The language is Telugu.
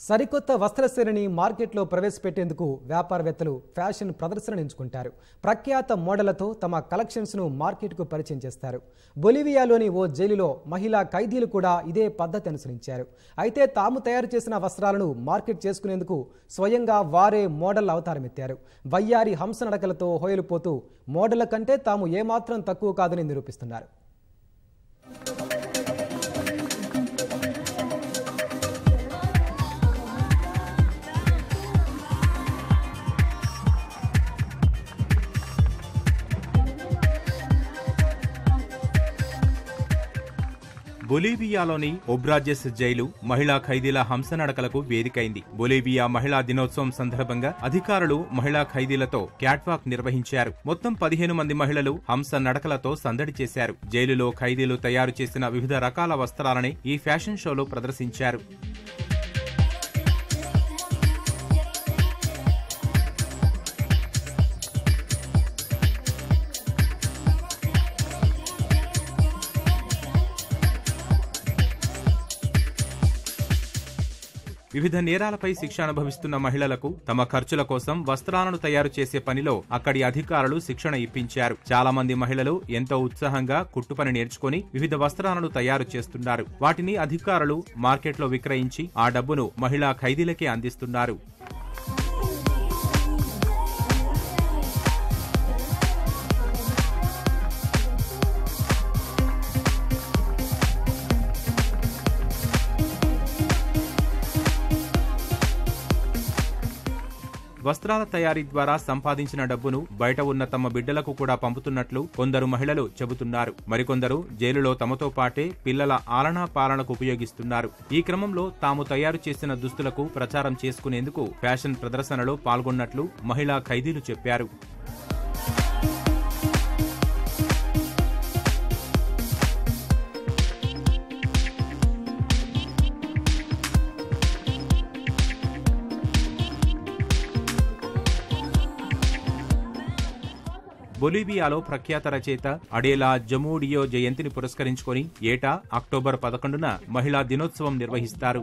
సరికొత్త వస్త్రశ్రేణిని మార్కెట్లో ప్రవేశపెట్టేందుకు వ్యాపారవేత్తలు ఫ్యాషన్ ప్రదర్శనను ఎంచుకుంటారు ప్రఖ్యాత మోడళ్ళతో తమ కలెక్షన్స్ను మార్కెట్కు పరిచయం చేస్తారు. బొలివియాలోని ఓ జైలులో మహిళా ఖైదీలు కూడా ఇదే పద్ధతి అనుసరించారు. అయితే తాము తయారు చేసిన వస్త్రాలను మార్కెట్ చేసుకునేందుకు స్వయంగా వారే మోడల్ అవతారమెత్తారు. వయ్యారి హంస నడకలతో హోయలుపోతూ మోడళ్ళ కంటే తాము ఏమాత్రం తక్కువ కాదని నిరూపిస్తున్నారు. బొలీవియాలోని ఒబ్రాజెస్ జైలు మహిళా ఖైదీల హంస నడకలకు వేదికైంది. బొలీవియా మహిళా దినోత్సవం సందర్భంగా అధికారులు మహిళా ఖైదీలతో క్యాట్వాక్ నిర్వహించారు. మొత్తం పదిహేను మంది మహిళలు హంస నడకలతో సందడి చేశారు. జైలులో ఖైదీలు తయారు చేసిన వివిధ రకాల వస్త్రాలని ఈ ఫ్యాషన్ షోలో ప్రదర్శించారు. వివిధ నేరాలపై శిక్ష అనుభవిస్తున్న మహిళలకు తమ ఖర్చుల కోసం వస్త్రాలను తయారు చేసే పనిలో అక్కడి అధికారులు శిక్షణ ఇప్పించారు. చాలా మంది మహిళలు ఎంతో ఉత్సాహంగా కుట్టుపని నేర్చుకుని వివిధ వస్త్రాలను తయారు చేస్తున్నారు. వాటిని అధికారులు మార్కెట్లో విక్రయించి ఆ డబ్బును మహిళా ఖైదీలకే అందిస్తున్నారు. వస్త్రాల తయారీ ద్వారా సంపాదించిన డబ్బును బయట ఉన్న తమ బిడ్డలకు కూడా పంపుతున్నట్లు కొందరు మహిళలు చెబుతున్నారు. మరికొందరు జైలులో తమతో పాటే పిల్లల ఆలనా పాలనకు ఉపయోగిస్తున్నారు. ఈ క్రమంలో తాము తయారు చేసిన దుస్తులకు ప్రచారం చేసుకునేందుకు ఫ్యాషన్ ప్రదర్శనలో పాల్గొన్నట్లు మహిళా ఖైదీలు చెప్పారు. బొలీవియాలో ప్రఖ్యాత రచయిత అడేలా జమూడియో జయంతిని పురస్కరించుకొని ఏటా అక్టోబర్ పదకొండున మహిళా దినోత్సవం నిర్వహిస్తారు.